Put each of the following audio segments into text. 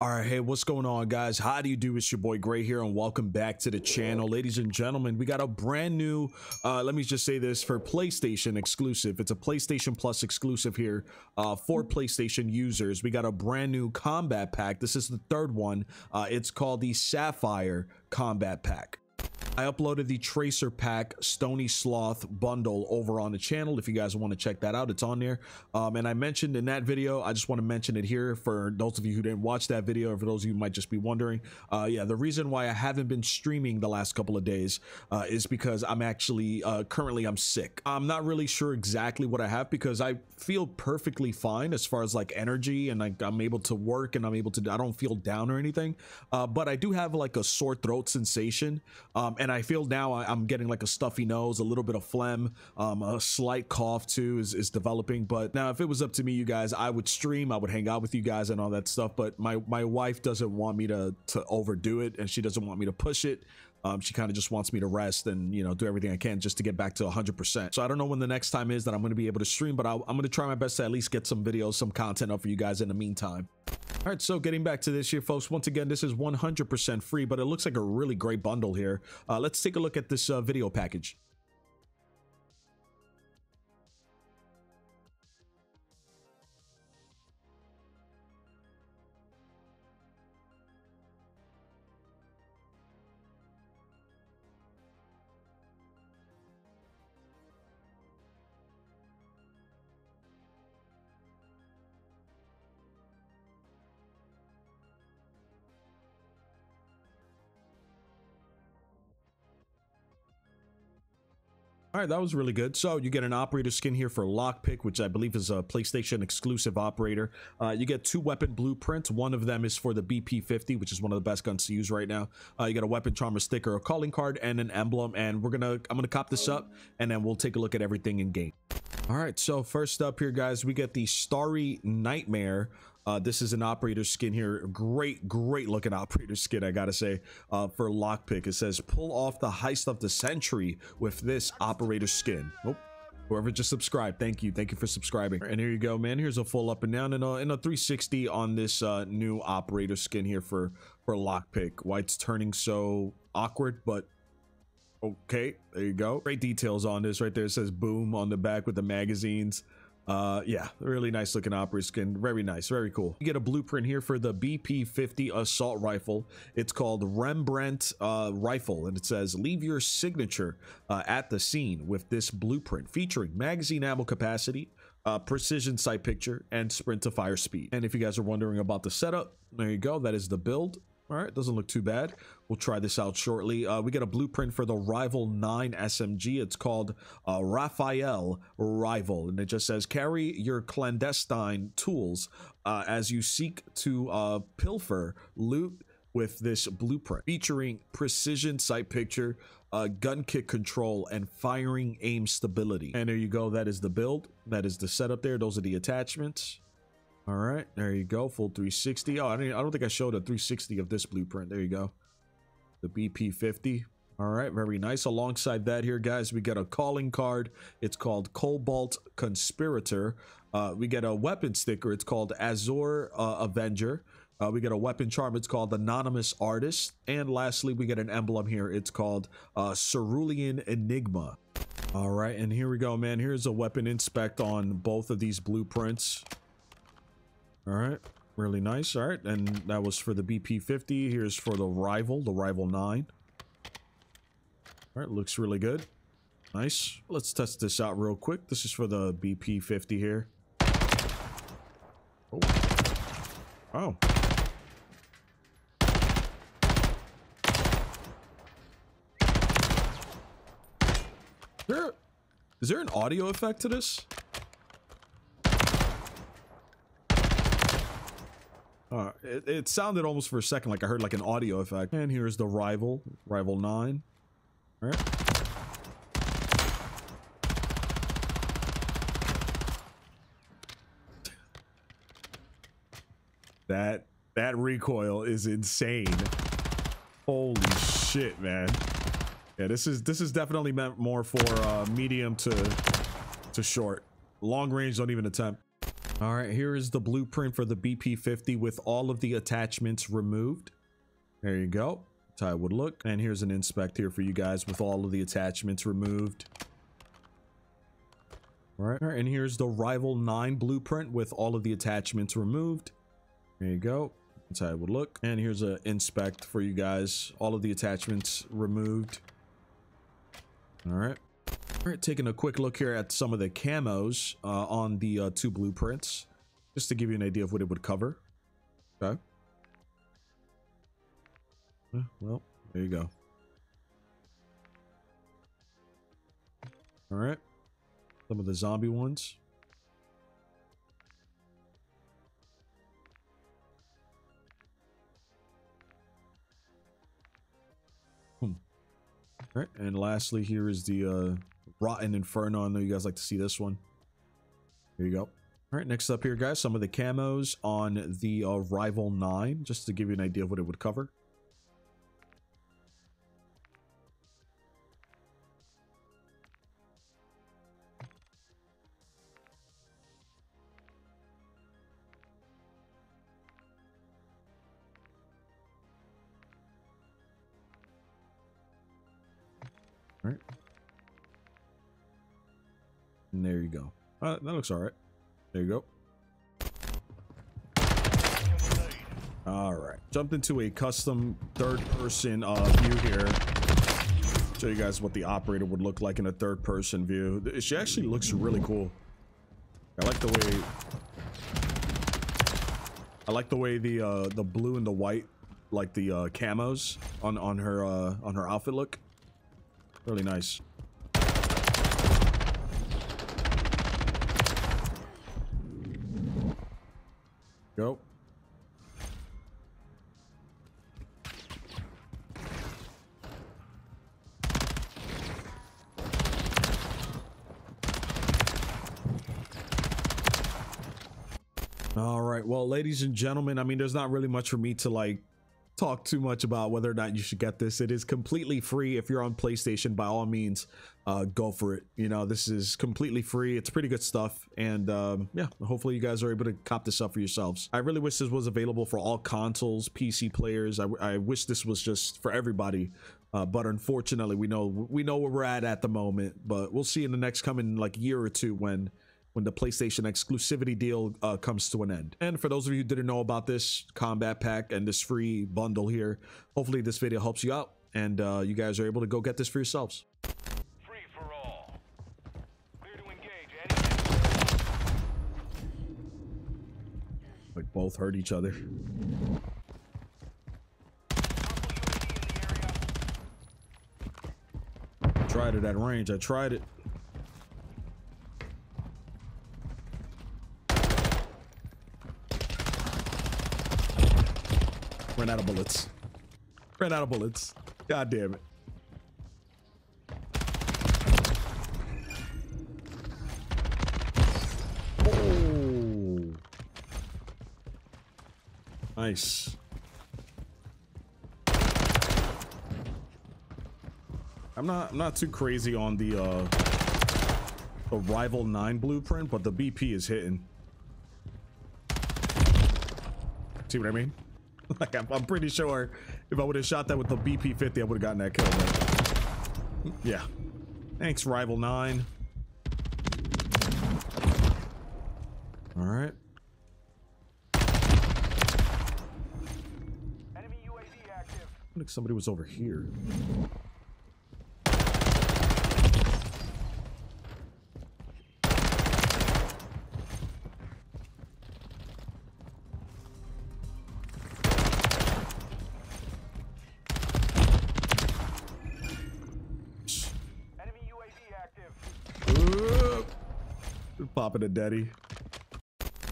All right, hey, what's going on, guys? How do you do? It's your boy Grey here, and welcome back to the channel, ladies and gentlemen. We got a brand new, uh, let me just say this for PlayStation exclusive. It's a PlayStation Plus exclusive here uh, for PlayStation users. We got a brand new combat pack. This is the third one. Uh, it's called the Sapphire Combat Pack. I uploaded the Tracer Pack Stony Sloth bundle over on the channel. If you guys want to check that out, it's on there. Um, and I mentioned in that video, I just want to mention it here for those of you who didn't watch that video, or for those of you who might just be wondering. Uh, yeah, the reason why I haven't been streaming the last couple of days uh, is because I'm actually uh, currently I'm sick. I'm not really sure exactly what I have because I feel perfectly fine as far as like energy and like I'm able to work and I'm able to. I don't feel down or anything, uh, but I do have like a sore throat sensation. Um, and I feel now I, am getting like a stuffy nose, a little bit of phlegm, um, a slight cough too is, is developing. But now, if it was up to me, you guys, I would stream, I would hang out with you guys and all that stuff. But my my wife doesn't want me to to overdo it, and she doesn't want me to push it. Um, she kind of just wants me to rest and you know do everything I can just to get back to 100%. So I don't know when the next time is that I'm going to be able to stream, but i am going to try my best to at least get some videos, some content up for you guys in the meantime. All right, so getting back to this here, folks. Once again, this is 100% free, but it looks like a really great bundle here. Uh, let's take a look at this uh, video package. All right, that was really good. So you get an operator skin here for Lockpick, which I believe is a PlayStation exclusive operator. Uh, you get two weapon blueprints. One of them is for the BP-50, which is one of the best guns to use right now. Uh, you get a weapon charmer sticker, a calling card, and an emblem. And we're gonna, I'm gonna cop this up, and then we'll take a look at everything in game. All right, so first up here, guys, we get the Starry Nightmare. Uh, this is an operator skin here. Great, great looking operator skin, I gotta say, uh, for lockpick. It says, pull off the heist of the century with this operator skin. Oh, whoever just subscribed, thank you. Thank you for subscribing. And here you go, man. Here's a full up and down and a, and a 360 on this uh, new operator skin here for, for lockpick. Why it's turning so awkward, but okay, there you go. Great details on this right there. It says boom on the back with the magazines. Uh, yeah, really nice looking opera skin. Very nice, very cool. You get a blueprint here for the BP-50 assault rifle. It's called Rembrandt uh, rifle, and it says leave your signature uh, at the scene with this blueprint featuring magazine ammo capacity, uh, precision sight picture, and sprint to fire speed. And if you guys are wondering about the setup, there you go. That is the build. All right, doesn't look too bad. We'll try this out shortly. Uh, we get a blueprint for the Rival 9 SMG. It's called uh, Raphael Rival, and it just says carry your clandestine tools uh, as you seek to uh, pilfer loot with this blueprint, featuring precision sight picture, uh, gun kick control, and firing aim stability. And there you go. That is the build. That is the setup there. Those are the attachments. All right, there you go. Full 360. Oh, I, I don't think I showed a 360 of this blueprint. There you go. The BP50. All right, very nice. Alongside that here, guys, we get a calling card. It's called Cobalt Conspirator. Uh, we get a weapon sticker. It's called Azure uh, Avenger. Uh, we get a weapon charm. It's called Anonymous Artist. And lastly, we get an emblem here. It's called uh, Cerulean Enigma. All right, and here we go, man. Here's a weapon inspect on both of these blueprints. All right. Really nice. All right. And that was for the BP-50. Here's for the Rival, the Rival 9. All right. Looks really good. Nice. Let's test this out real quick. This is for the BP-50 here. Oh. Oh. Is there an audio effect to this? Uh, it, it, sounded almost for a second like I heard like an audio effect. And here's the rival, rival 9. All right. That that recoil is insane. Holy shit, man. Yeah, this is this is definitely meant more for uh, medium to to short. Long range, don't even attempt. All right, here is the blueprint for the BP50 with all of the attachments removed. There you go. That's how it would look. And here's an inspect here for you guys with all of the attachments removed. All right, and here's the Rival 9 blueprint with all of the attachments removed. There you go. That's how it would look. And here's an inspect for you guys. All of the attachments removed. All right. Taking a quick look here at some of the camos uh, on the uh, two blueprints, just to give you an idea of what it would cover. Okay. well, there you go. All right. Some of the zombie ones. Hmm. All right, and lastly, here is the uh, Rotten Inferno. I know you guys like to see this one. Here you go. All right, next up here, guys, some of the camos on the uh, Rival 9, just to give you an idea of what it would cover. All right. And there you go. Uh, that looks all right. There you go. All right. Jumped into a custom third person uh, view here. Show you guys what the operator would look like in a third person view. She actually looks really cool. I like the way I like the way the uh the blue and the white like the uh camos on on her uh on her outfit look. Really nice. Go. All right. Well, ladies and gentlemen, I mean, there's not really much for me to like talk too much about whether or not you should get this. It is completely free. If you're on PlayStation, by all means, uh, go for it. You know, this is completely free. It's pretty good stuff. And um, yeah, hopefully you guys are able to cop this up for yourselves. I really wish this was available for all consoles, PC players. I, I wish this was just for everybody. Uh, but unfortunately, we know we know where we're at at the moment. But we'll see in the next coming like year or two when when the PlayStation exclusivity deal uh, comes to an end. And for those of you who didn't know about this combat pack and this free bundle here, hopefully this video helps you out and uh, you guys are able to go get this for yourselves. Free for all. Clear. Like both hurt each other. Tried it at range. I tried it. Ran out of bullets. Ran out of bullets. God damn it. Oh. Nice. I'm not I'm not too crazy on the uh the rival 9 blueprint, but the BP is hitting. See what I mean? like I'm, I'm, pretty sure if I would have shot that with the BP-50, I would have gotten that kill. But yeah. Thanks, Rival 9. All right. Enemy UAV active. I think somebody was over here. Popping a daddy.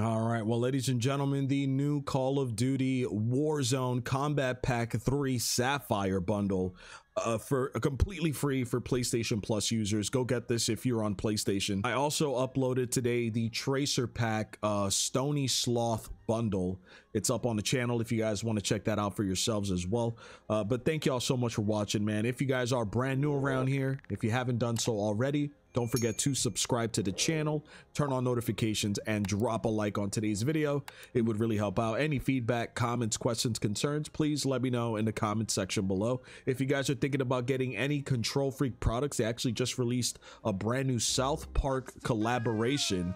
All right, well, ladies and gentlemen, the new Call of Duty Warzone Combat Pack 3 Sapphire bundle uh, for uh, completely free for PlayStation Plus users. Go get this if you're on PlayStation. I also uploaded today the Tracer Pack uh, Stony Sloth bundle. It's up on the channel if you guys want to check that out for yourselves as well. Uh, but thank y'all so much for watching, man. If you guys are brand new around here, if you haven't done so already, don't forget to subscribe to the channel, turn on notifications, and drop a like on today's video. It would really help out. Any feedback, comments, questions, concerns, please let me know in the comment section below. If you guys are thinking about getting any KontrolFreek products, they actually just released a brand new South Park collaboration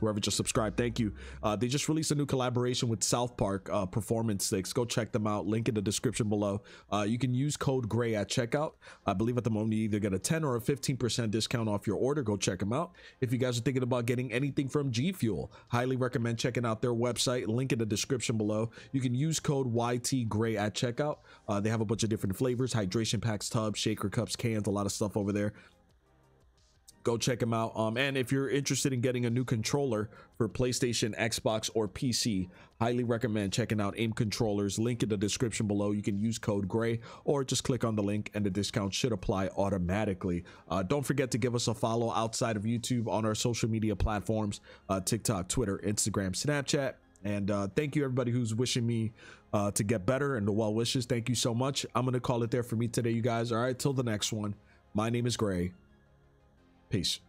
whoever just subscribed thank you. Uh, they just released a new collaboration with south park uh, performance sticks go check them out. Link in the description below. Uh, you can use code Grey at checkout. I believe at the moment you either get a 10 or a 15 percent discount off your order. Go check them out. If you guys are thinking about getting anything from G Fuel highly recommend checking out their website. Link in the description below. You can use code yt GREY at checkout. Uh, they have a bunch of different flavors hydration packs tubs shaker cups cans a lot of stuff over there go check them out. Um, and if you're interested in getting a new controller for PlayStation, Xbox, or PC, highly recommend checking out AimControllers. Link in the description below. You can use code GREY or just click on the link and the discount should apply automatically. Uh, don't forget to give us a follow outside of YouTube on our social media platforms uh, TikTok, Twitter, Instagram, Snapchat. And uh, thank you, everybody who's wishing me uh, to get better and the well wishes. Thank you so much. I'm going to call it there for me today, you guys. All right, till the next one. My name is Grey. Peace.